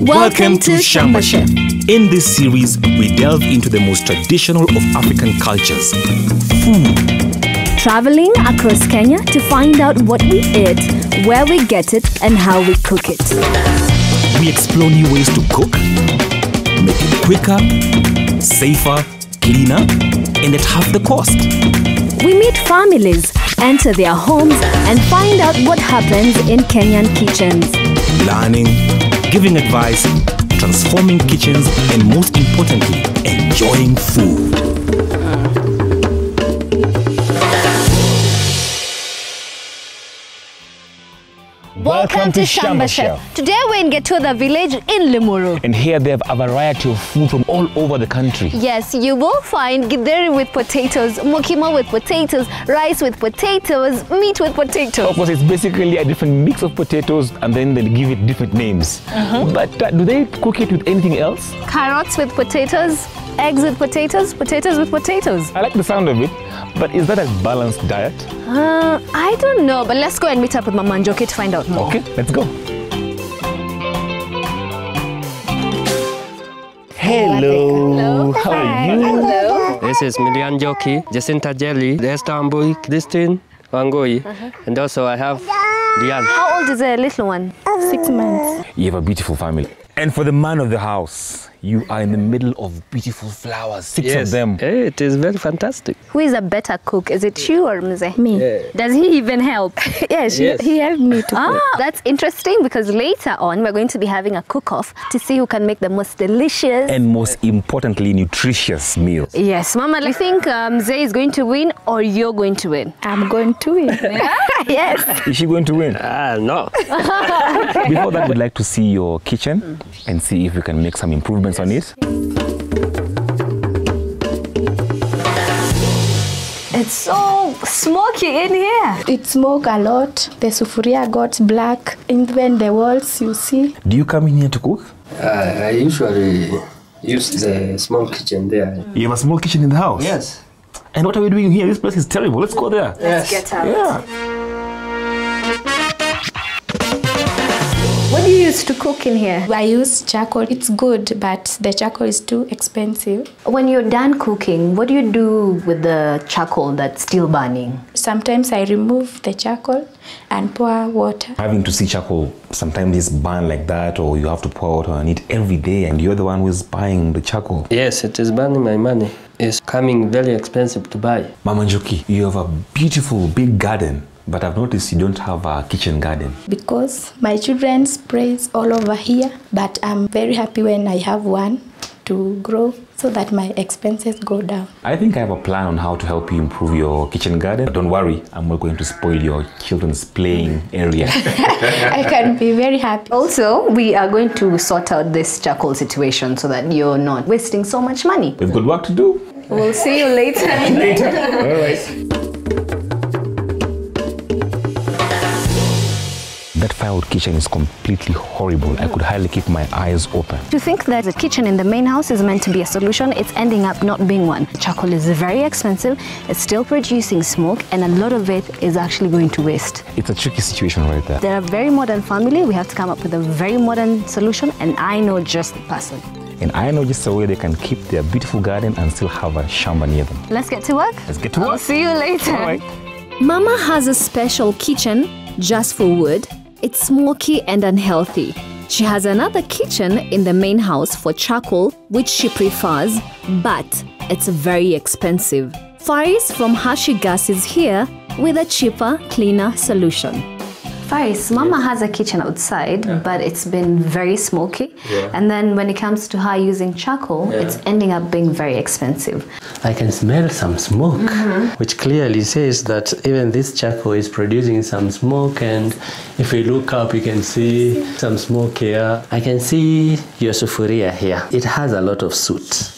Welcome to Shamba Chef. In this series, we delve into the most traditional of African cultures food. Traveling across Kenya to find out what we eat, where we get it, and how we cook it. We explore new ways to cook, make it quicker, safer, cleaner, and at half the cost. We meet families, enter their homes, and find out what happens in Kenyan kitchens. Learning, giving advice, transforming kitchens, and most importantly, enjoying food. Welcome to Shamba Chef. Today we're in Gitutha village in Limuru. And here they have a variety of food from all over the country. Yes, you will find githeri with potatoes, mokimo with potatoes, rice with potatoes, meat with potatoes. Of course, it's basically a different mix of potatoes and then they give it different names. But uh, do they cook it with anything else? Carrots with potatoes, eggs with potatoes, potatoes with potatoes. I like the sound of it, but is that a balanced diet? Uh, I don't know, but let's go and meet up with Mama Njoki to find out more. Okay, let's go. Hello. How are you? Hello. This is Milian Joki, Jacinta Jelly, Estambul, Christine Wangoi, and also I have Diane. How old is the little one? Six months. You have a beautiful family. And for the man of the house, you are in the middle of beautiful flowers, six of them. Hey, it is very fantastic. Who is a better cook? Is it you or Mzee? Me. Does he even help? Yes, Yes. He, he helped me to Ah, cook. that's interesting because later on we're going to be having a cook-off to see who can make the most delicious. And most importantly, nutritious meal. yes, Mama, do you think um, Zay is going to win or you're going to win? I'm going to win. yes. Is she going to win? Ah, no. Before that, we'd like to see your kitchen and see if we can make some improvements on it. It's so smoky in here. It smoke a lot. The sufuria got black. Even the walls, you see. Do you come in here to cook? Uh, I usually use the small kitchen there. You have a small kitchen in the house? Yes. And what are we doing here? This place is terrible. Let's go there. Yes. Get out. Yeah. What do you use to cook in here? I use charcoal. It's good, but the charcoal is too expensive. When you're done cooking, what do you do with the charcoal that's still burning? Sometimes I remove the charcoal and pour water. Having to see charcoal sometimes it's burn like that, or you have to pour water on it every day, and you're the one who's buying the charcoal. Yes, it is burning my money. It's coming very expensive to buy. Mama Njoki, you have a beautiful big garden, but I've noticed you don't have a kitchen garden. Because my children sprays all over here, but I'm very happy when I have one to grow so that my expenses go down. I think I have a plan on how to help you improve your kitchen garden. Don't worry, I'm not going to spoil your children's playing area. I can be very happy. Also, we are going to sort out this charcoal situation so that you're not wasting so much money. We've got work to do. We'll see you later. later. All right. That firewood kitchen is completely horrible. I could hardly keep my eyes open. To think that the kitchen in the main house is meant to be a solution, it's ending up not being one. Charcoal is very expensive, it's still producing smoke, and a lot of it is actually going to waste. It's a tricky situation right there. They're a very modern family, we have to come up with a very modern solution, and I know just the person. And I know just a way they can keep their beautiful garden and still have a shamba near them. Let's get to work. Let's get to work. I'll work. see you later. All right. Mama has a special kitchen just for wood. It's smoky and unhealthy. She has another kitchen in the main house for charcoal, which she prefers, but it's very expensive. Faris from Hashi Gas is here with a cheaper, cleaner solution. Faris, Mama has a kitchen outside, but it's been very smoky. And then when it comes to her using charcoal, it's ending up being very expensive. I can smell some smoke, which clearly says that even this charcoal is producing some smoke. And if we look up, you can see some smoke here. I can see your sufuria here. It has a lot of soot.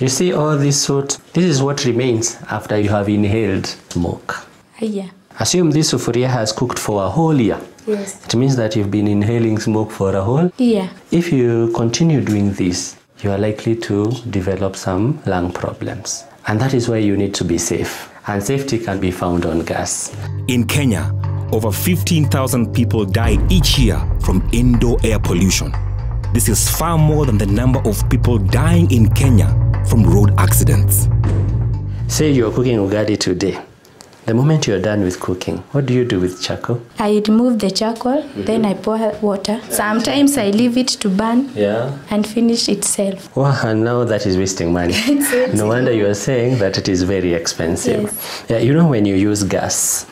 You see all this soot? This is what remains after you have inhaled smoke. Ah, Yeah. Assume this sufuria has cooked for a whole year. Yes. It means that you've been inhaling smoke for a whole Yeah. if you continue doing this, you are likely to develop some lung problems. And that is why you need to be safe. And safety can be found on gas. In Kenya, over 15,000 people die each year from indoor air pollution. This is far more than the number of people dying in Kenya from road accidents. Say you're cooking ugali today. The moment you're done with cooking, what do you do with charcoal? I remove the charcoal, then I pour water. Sometimes I leave it to burn Yeah. and finish itself. Wow, and now that is wasting money. no wonder you are saying that it is very expensive. Yes. Yeah, you know when you use gas,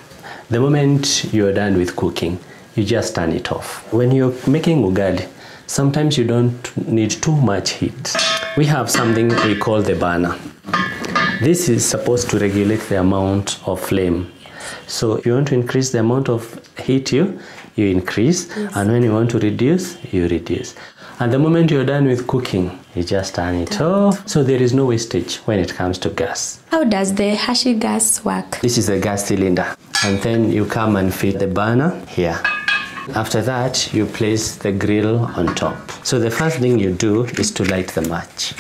the moment you are done with cooking, you just turn it off. When you're making ugali, sometimes you don't need too much heat. We have something we call the burner. This is supposed to regulate the amount of flame. So if you want to increase the amount of heat you, you increase, and when you want to reduce, you reduce. And the moment you're done with cooking, you just turn it off. So there is no wastage when it comes to gas. How does the Hashi gas work? This is a gas cylinder, and then you come and fit the burner here. After that, you place the grill on top. So the first thing you do is to light the match.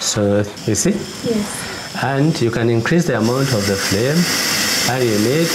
So you see? Yes. And you can increase the amount of the flame that you need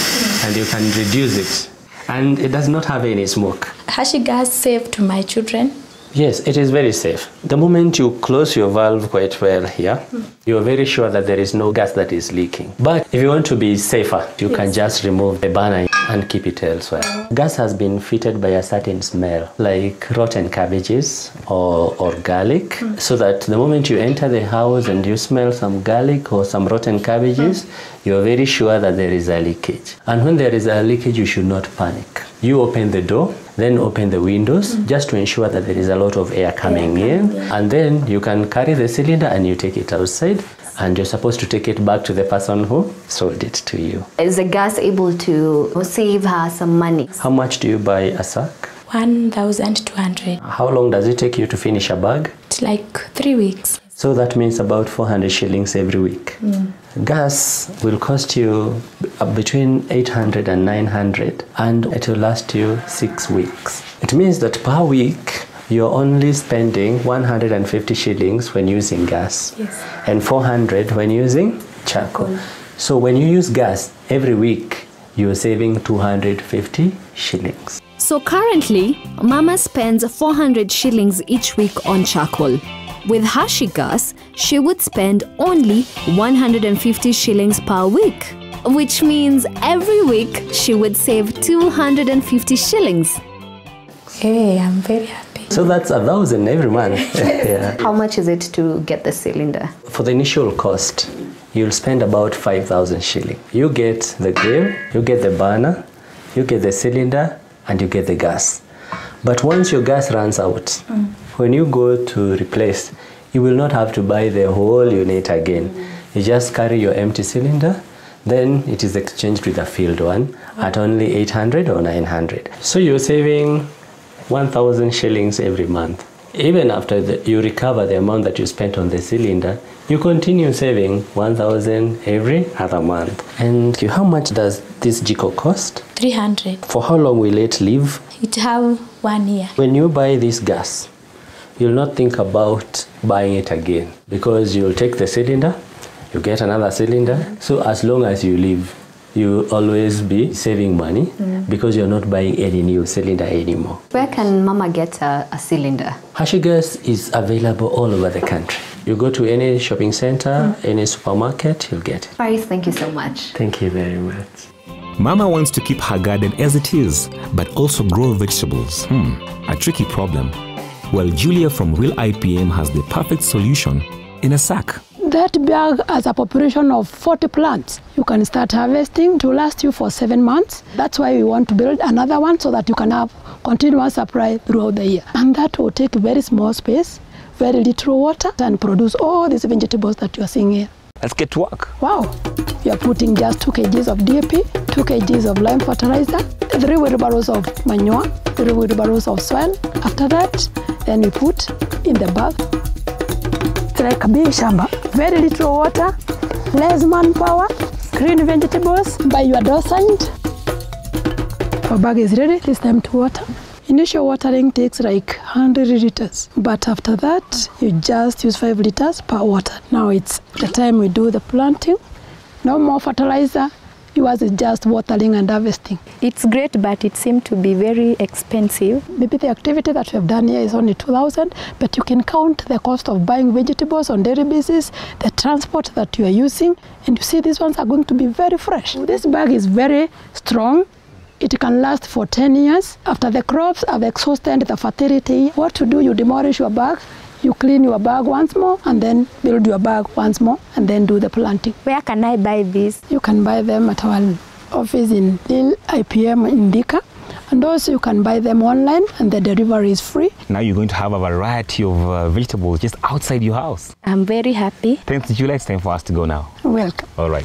and you can reduce it. And it does not have any smoke. Hashi gas safe to my children. yes it is very safe. The moment you close your valve quite well here hmm. you are very sure that there is no gas that is leaking. But if you want to be safer you can just remove the burner and keep it elsewhere. Gas has been fitted by a certain smell like rotten cabbages or, or garlic so that the moment you enter the house and you smell some garlic or some rotten cabbages hmm. you are very sure that there is a leakage. And when there is a leakage you should not panic. You open the door then open the windows hmm. just to ensure that there is a lot of air coming in. And then you can carry the cylinder and you take it outside and you're supposed to take it back to the person who sold it to you Is the gas able to save her some money? how much do you buy a sack 1,200. how long does it take you to finish a bag It's like three weeks. so that means about 400 shillings every week gas will cost you uh, between 800 and 900 and it will last you six weeks it means that per week you're only spending 150 shillings when using gas Yes. and 400 when using charcoal so when you use gas every week you're saving 250 shillings So currently, Mama spends 400 shillings each week on charcoal. With Hashi gas, she would spend only 150 shillings per week, which means every week she would save 250 shillings. Hey, I'm very happy. So that's a thousand every month yeah. How much is it to get the cylinder? For the initial cost, you'll spend about 5,000 shilling. You get the grill, you get the burner, you get the cylinder, and you get the gas. But once your gas runs out, mm. when you go to replace, you will not have to buy the whole unit again. You just carry your empty cylinder, then it is exchanged with a filled one at only 800 or 900. So you're saving 1,000 shillings every month. Even after the, you recover the amount that you spent on the cylinder, you continue saving 1,000 every other month. And how much does this Jiko cost? 300. For how long will it live? It have one year. When you buy this gas, you'll not think about buying it again because you'll take the cylinder, you get another cylinder. So as long as you live, you always be saving money because you're not buying any new cylinder anymore. Where can Mama get a, a cylinder? Hashi gas is available all over the country. You go to any shopping center, any supermarket, you'll get it. Faris, thank you so much. Thank you very much. Mama wants to keep her garden as it is, but also grow vegetables. Hmm, a tricky problem. Well, Julia from Real IPM has the perfect solution in a sack. That bag has a population of 40 plants. You can start harvesting to last you for seven months. That's why we want to build another one so that you can have continuous supply throughout the year. And that will take very small space, very little water, and produce all these vegetables that you are seeing here. Let's get to work. Wow! You are putting just 2 kgs of DAP, 2 kgs of lime fertilizer, 3 wheelbarrows of manure, 3 wheelbarrows of soil. After that, then you put in the bag. Like big shamba. Very little water, less manpower, green vegetables by your door side Our bag is ready. this time to water. Initial watering takes like 100 liters, but after that, you just use 5 liters per water. Now it's the time we do the planting. No more fertilizer, Yours is just watering and harvesting. It's great, but it seemed to be very expensive. Maybe the activity that we have done here is only 2,000, but you can count the cost of buying vegetables on daily basis, the transport that you are using, and you see these ones are going to be very fresh. This bag is very strong. It can last for 10 years. After the crops have exhausted the fertility, what to do? You demolish your bag, you clean your bag once more, and then build your bag once more, and then do the planting. Where can I buy this? You can buy them at our office in Real IPM in Thika. And also you can buy them online and the delivery is free. Now you're going to have a variety of uh, vegetables just outside your house. I'm very happy. Thanks, Julia. It's time for us to go now. Welcome. All right.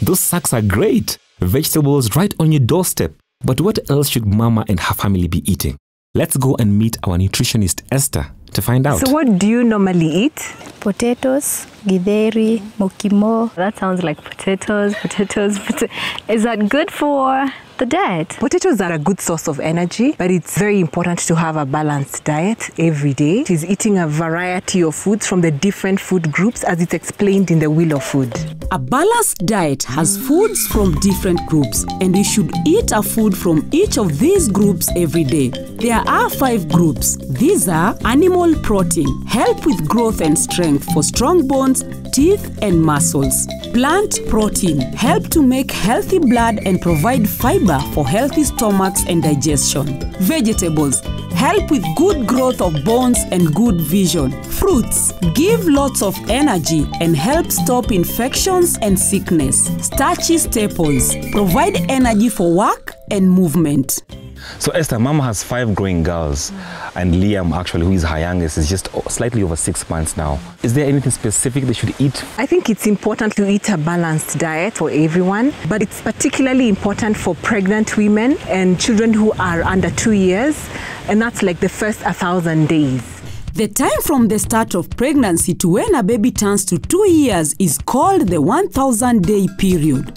Those sacks are great. Vegetables right on your doorstep. But what else should Mama and her family be eating? Let's go and meet our nutritionist Esther to find out. So, what do you normally eat? Potatoes, githeri, mokimo. That sounds like potatoes, potatoes, pota- Is that good for the diet? Potatoes are a good source of energy, but it's very important to have a balanced diet every day. It is eating a variety of foods from the different food groups as it's explained in the Wheel of Food. A balanced diet has foods from different groups, and you should eat a food from each of these groups every day. There are five groups. These are animal protein, help with growth and strength for strong bones, teeth, and muscles. Plant protein, help to make healthy blood and provide fiber for healthy stomachs and digestion. Vegetables, help with good growth of bones and good vision. Fruits give lots of energy and help stop infections and sickness. Starchy staples provide energy for work and movement. So Esther, Mama has five growing girls, and Liam, actually, who is her youngest, is just slightly over six months now. Is there anything specific they should eat? I think it's important to eat a balanced diet for everyone, but it's particularly important for pregnant women and children who are under two years, and that's like the first 1,000 days. The time from the start of pregnancy to when a baby turns to two years is called the 1000 day period.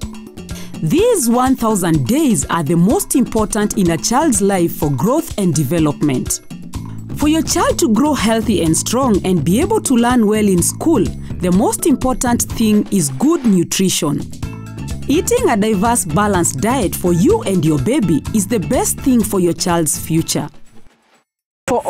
These 1000 days are the most important in a child's life for growth and development. For your child to grow healthy and strong and be able to learn well in school, the most important thing is good nutrition. Eating a diverse, balanced diet for you and your baby is the best thing for your child's future.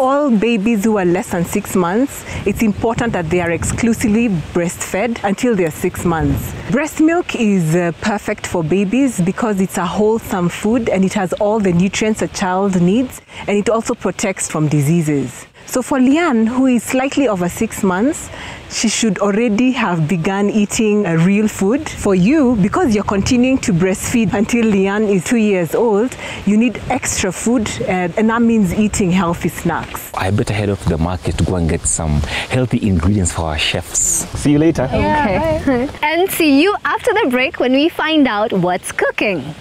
All babies who are less than six months, it's important that they are exclusively breastfed until they're six months. Breast milk is uh, perfect for babies because it's a wholesome food and it has all the nutrients a child needs and it also protects from diseases. So for Liane, who is slightly over six months, she should already have begun eating a real food. For you, because you're continuing to breastfeed until Liane is two years old, you need extra food, uh, and that means eating healthy snacks. I better head off to the market to go and get some healthy ingredients for our chefs. See you later. Okay. and see you after the break when we find out what's cooking.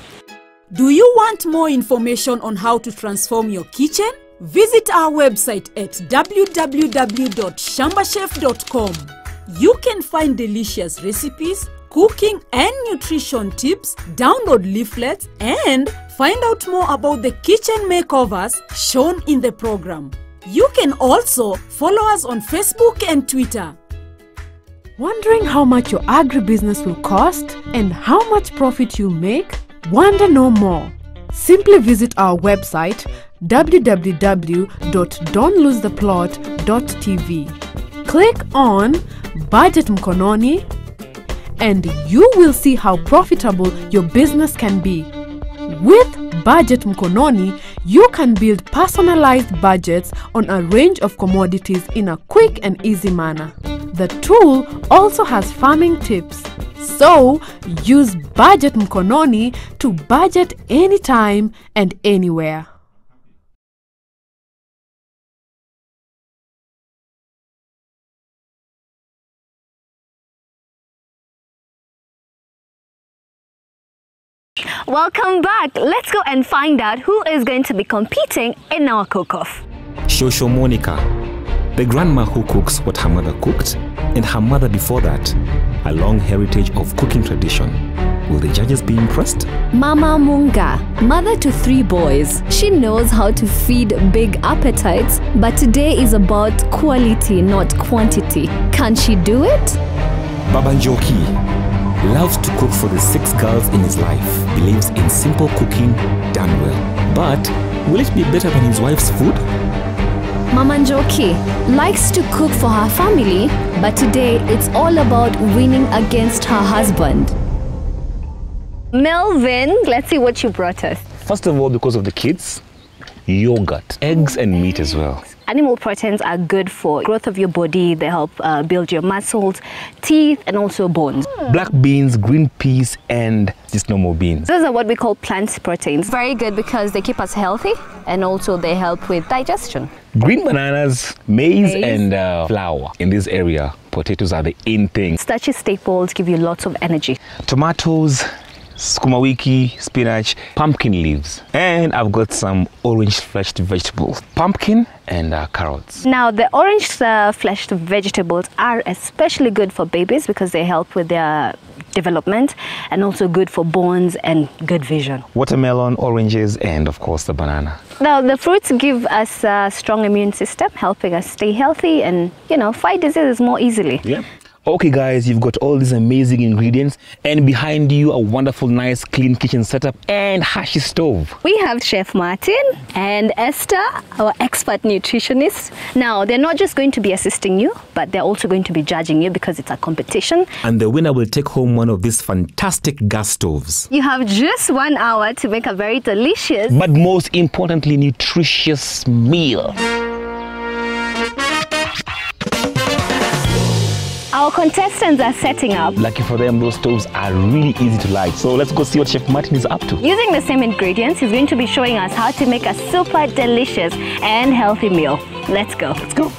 Do you want more information on how to transform your kitchen? Visit our website at www.shambachef.com. You can find delicious recipes, cooking and nutrition tips, download leaflets, and find out more about the kitchen makeovers shown in the program. You can also follow us on Facebook and Twitter. Wondering how much your agribusiness will cost and how much profit you make? Wonder no more. Simply visit our website www.don'tlosetheplot.tv. Click on Budget Mkononi and you will see how profitable your business can be. With Budget Mkononi, you can build personalized budgets on a range of commodities in a quick and easy manner. The tool also has farming tips. So, use Budget Mkononi to budget anytime and anywhere. Welcome back. Let's go and find out who is going to be competing in our cook-off. Shosho Monica, the grandma who cooks what her mother cooked, and her mother before that, a long heritage of cooking tradition. Will the judges be impressed? Mama Munga, mother to three boys. She knows how to feed big appetites, but today is about quality, not quantity. Can she do it? Baba Njoki loves to cook for the six girls in his life, believes in simple cooking done well. But will it be better than his wife's food? Mama Njoki likes to cook for her family, but today it's all about winning against her husband. Melvin, let's see what you brought us. First of all, because of the kids, yogurt, eggs, and meat as well. Animal proteins are good for growth of your body. They help uh, build your muscles, teeth, and also bones. Black beans, green peas, and just normal beans. Those are what we call plant proteins. Very good because they keep us healthy and also they help with digestion. Green bananas, maize, Maize. and uh, flour. In this area, potatoes are the in thing. Starchy staples give you lots of energy. Tomatoes, sukuma wiki, spinach, pumpkin leaves. And I've got some orange fleshed vegetables. Pumpkin and uh, carrots. Now, the orange uh, fleshed vegetables are especially good for babies because they help with their development and also good for bones and good vision. Watermelon, oranges, and of course the banana. Now, the fruits give us a strong immune system, helping us stay healthy and, you know, fight diseases more easily. Yeah. Okay, guys, you've got all these amazing ingredients, and behind you, a wonderful, nice, clean kitchen setup and Hashi stove. We have Chef Martin and Esther, our expert nutritionist. Now, they're not just going to be assisting you, but they're also going to be judging you because it's a competition. And the winner will take home one of these fantastic gas stoves. You have just one hour to make a very delicious But most importantly, nutritious meal. Our contestants are setting up. Lucky for them, those stoves are really easy to light. So let's go see what Chef Martin is up to. Using the same ingredients, he's going to be showing us how to make a super delicious and healthy meal. Let's go. Let's go.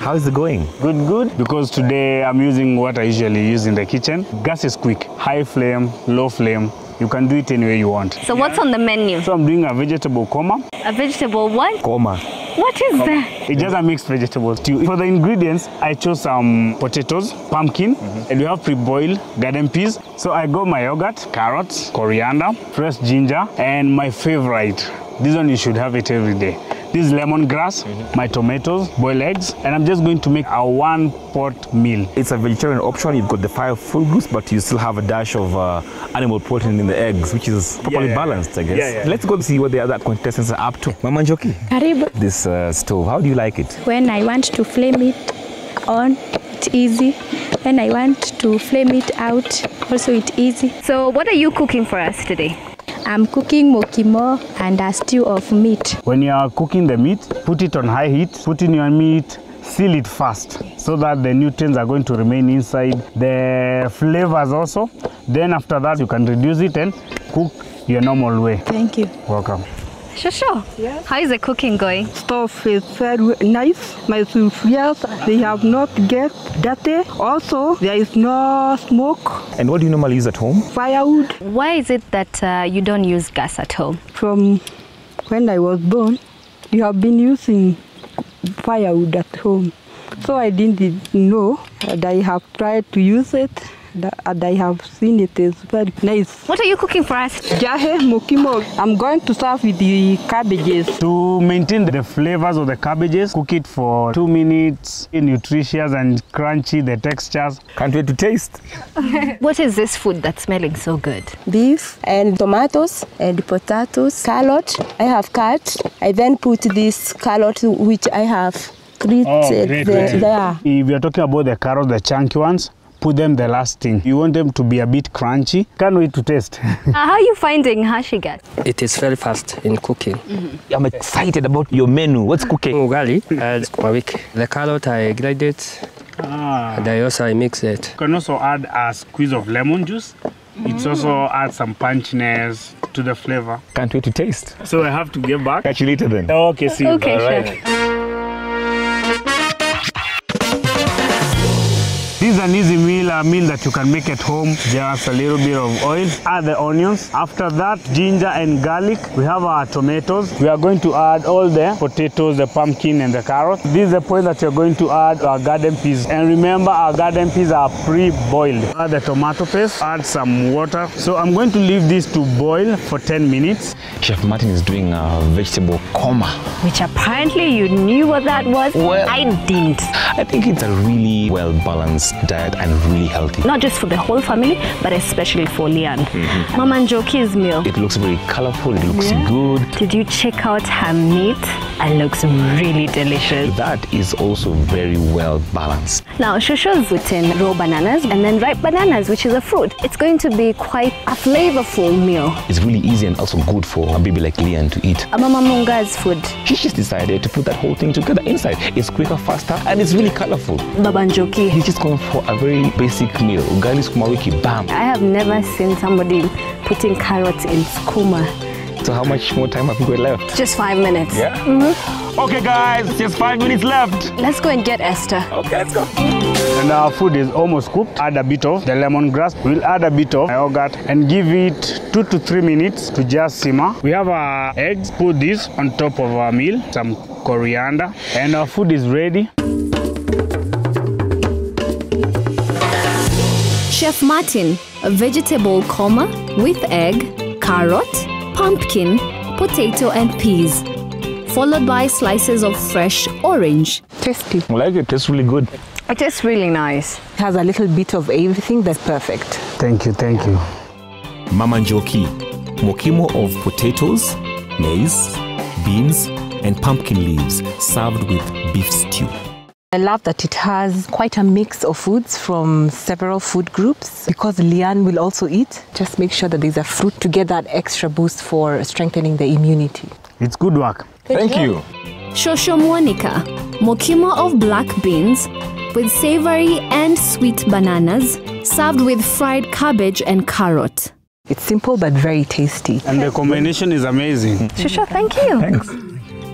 How is it going? Good, good. Because today I'm using what I usually use in the kitchen. Gas is quick. High flame, low flame. You can do it any way you want. So what's on the menu? So I'm doing a vegetable korma. A vegetable what? Korma. What is that? It's just a mixed vegetable stew. For the ingredients, I chose some potatoes, pumpkin, and we have pre-boiled garden peas. So I got my yogurt, carrots, coriander, fresh ginger, and my favorite. This one you should have it every day. This is lemongrass, my tomatoes, boiled eggs, and I'm just going to make a one pot meal. It's a vegetarian option. You've got the five full groups, but you still have a dash of uh, animal protein in the eggs, which is properly yeah, balanced, I guess. Yeah, yeah. Let's go see what the other contestants are up to. Mama Njoki, Karibu. this uh, stove, how do you like it? When I want to flame it on, it's easy. When I want to flame it out, also it's easy. So what are you cooking for us today? I'm cooking mokimo and a stew of meat. When you are cooking the meat, put it on high heat, put in your meat, seal it fast so that the nutrients are going to remain inside, the flavors also. Then after that, you can reduce it and cook your normal way. Thank you. Welcome. Sure, sure. How is the cooking going? Stove is very nice. My sufurias, they have not get dirty. Also, there is no smoke. And what do you normally use at home? Firewood. Why is it that uh, you don't use gas at home? From when I was born, you have been using firewood at home. So I didn't know, and I have tried to use it, and I uh, have seen it is very nice. What are you cooking for us? Jahe mokimo. I'm going to serve with the cabbages. To maintain the flavors of the cabbages, cook it for two minutes, nutritious and crunchy, the textures. Can't wait to taste. what is this food that's smelling so good? beef and tomatoes and potatoes, carrot. I have cut. I then put this carrot which I have oh, created Oh, great, there. great. there. If you're talking about the carrots, the chunky ones, put them the last thing. You want them to be a bit crunchy. Can't wait to taste. Uh, how are you finding hashigas? It is very fast in cooking. I'm excited about your menu. What's cooking? Ugali and sukuma wiki. The carrot I grind it Ah. and I also I mix it. You can also add a squeeze of lemon juice. It's also add some punchiness to the flavor. Can't wait to taste. So I have to get back. Catch you later then. Okay, see you. Okay, All right. Is an easy meal, a meal that you can make at home. Just a little bit of oil. Add the onions. After that, ginger and garlic. We have our tomatoes. We are going to add all the potatoes, the pumpkin, and the carrot. This is the point that you're going to add our garden peas. And remember, our garden peas are pre-boiled. Add the tomato paste. Add some water. So I'm going to leave this to boil for 10 minutes. Chef Martin is doing a vegetable korma. Which apparently you knew what that was. Well- I didn't. I think it's a really well balanced diet and really healthy. Not just for the whole family, but especially for Lian. Mhm. Mama Njoki's meal. It looks very colorful, it looks Yeah. good. Did you check out her meat? It looks really delicious. That is also very well balanced. Now, Shosho's putting raw bananas and then ripe bananas, which is a fruit. It's going to be quite a flavorful meal. It's really easy and also good for a baby like Lian to eat. Mama Munga's food. She just decided to put that whole thing together inside. It's quicker, faster, and it's really colorful. Baba Njoki. He's just going for a very basic meal. Ugali sukuma wiki, bam. I have never seen somebody putting carrots in skuma. So how much more time have we got left? Just five minutes. Yeah? Mhm. Okay, guys, just five minutes left. Let's go and get Esther. Okay, let's go. And our food is almost cooked. Add a bit of the lemongrass. We'll add a bit of yogurt and give it two to three minutes to just simmer. We have our eggs. Put this on top of our meal. Some coriander. And our food is ready. Chef Martin, a vegetable korma with egg, carrot, pumpkin, potato, and peas, followed by slices of fresh orange. Tasty. I like it. Tastes really good. It tastes really nice. It has a little bit of everything that's perfect. Thank you, thank you. Mama Njoki, mokimo of potatoes, maize, beans, and pumpkin leaves served with beef stew. I love that it has quite a mix of foods from several food groups because Lian will also eat. Just make sure that there's a fruit to get that extra boost for strengthening the immunity. It's good work. Thank you. Shosho Mwanika, mokimo of black beans with savory and sweet bananas, served with fried cabbage and carrot. It's simple but very tasty. And the combination is amazing. Shosho, thank you. Thanks.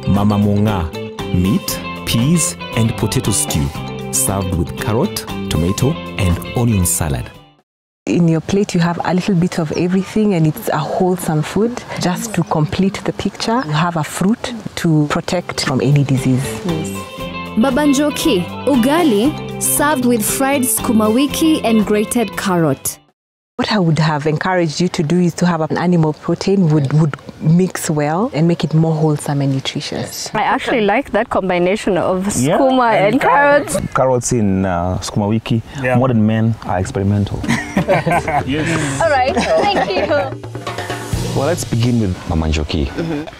Mama Munga, meat, peas, and potato stew served with carrot, tomato, and onion salad. In your plate, you have a little bit of everything, and it's a wholesome food. Just to complete the picture, you have a fruit to protect from any disease. Babanjoki, ugali, served with fried skumawiki and grated carrot. What I would have encouraged you to do is to have an animal protein would, would mix well and make it more wholesome and nutritious. I actually like that combination of Yeah, skuma and, carrots. Carrots in uh, sukuma wiki. Modern men are experimental. yes. All right, thank you. Well, let's begin with Mama Njoki.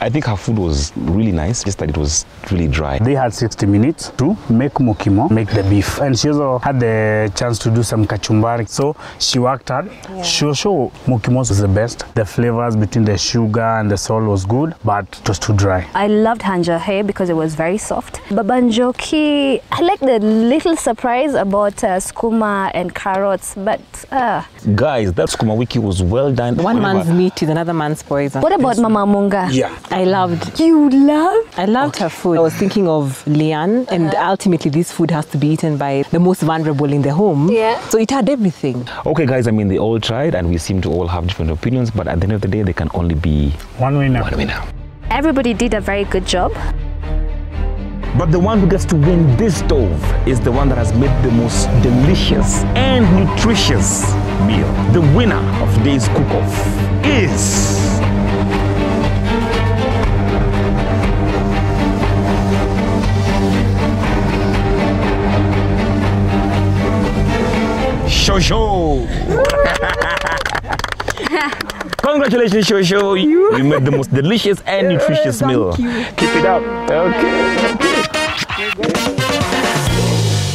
I think her food was really nice, just that it was really dry. They had 60 minutes to make mokimo, make the beef. And she also had the chance to do some kachumbari. So she worked hard. Shosho mokimo was the best. The flavors between the sugar and the salt was good, but it was too dry. I loved hanjahe because it was very soft. Babanjoki, I like the little surprise about uh, skuma and carrots, but uh, Guys, that skuma wiki was well done. One Whatever. man's meat is another man's poison. what about Mama Munga? Yeah. I loved. You love? I loved her food. I was thinking of Lian, and uh-huh. ultimately, this food has to be eaten by the most vulnerable in the home. Yeah. So it had everything. Okay, guys, I mean, they all tried and we seem to all have different opinions, but at the end of the day, they can only be One winner. one winner. Everybody did a very good job. But the one who gets to win this stove is the one that has made the most delicious and nutritious meal. The winner of today's cook-off is... Shosho! Congratulations, Shosho! You made the most delicious and nutritious meal. Keep it up. Okay.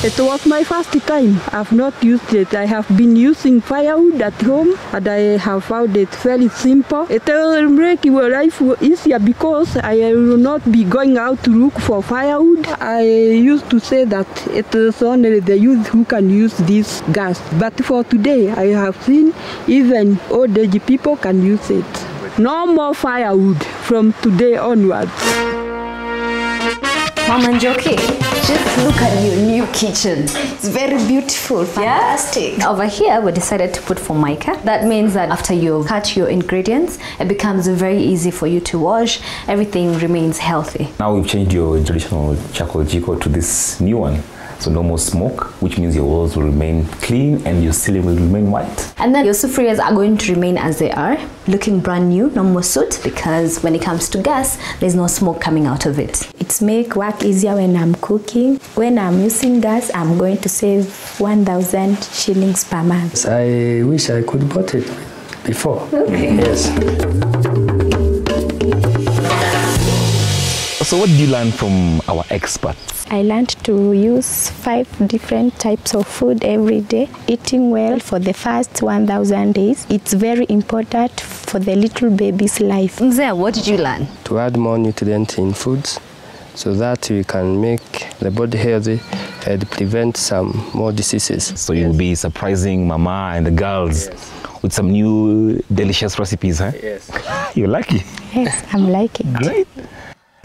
It was my first time. I've not used it. I have been using firewood at home and I have found it very simple. It will make your life easier because I will not be going out to look for firewood. I used to say that it is only the youth who can use this gas. But for today, I have seen even old age people can use it. No more firewood from today onwards. Mama Njoki, just look at your new kitchen. It's very beautiful, fantastic. Over here, we decided to put formica. That means that after you cut your ingredients, it becomes very easy for you to wash. Everything remains healthy. Now we've changed your traditional charcoal jiko to this new one. So no more smoke, which means your walls will remain clean and your ceiling will remain white. And then your sufrias are going to remain as they are, looking brand new, no more soot, because when it comes to gas, there's no smoke coming out of it. It's make work easier when I'm cooking. When I'm using gas, I'm going to save 1,000 shillings per month. I wish I could bought it before. Okay. Yes. So what did you learn from our experts? I learned to use five different types of food every day. Eating well for the first 1,000 days. It's very important for the little baby's life. Mzee, what did you learn? To add more nutrients in foods so that we can make the body healthy and prevent some more diseases. So you'll be surprising Mama and the girls with some new delicious recipes, huh? Yes. You're lucky. Yes, I'm liking it. Great.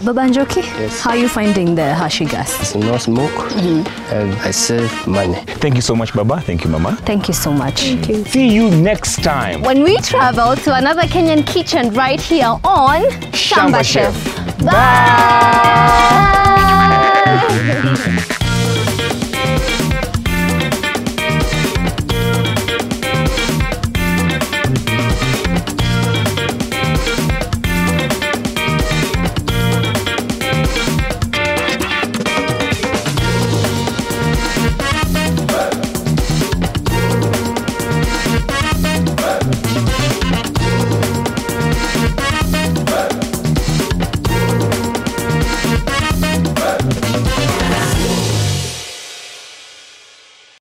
Baba Njoki, how are you finding the Hashi gas? It's no smoke and I save money. Thank you so much, Baba. Thank you, Mama. Thank you so much. See you next time. When we travel to another Kenyan kitchen right here on Shamba Shamba Chef. Chef. Bye.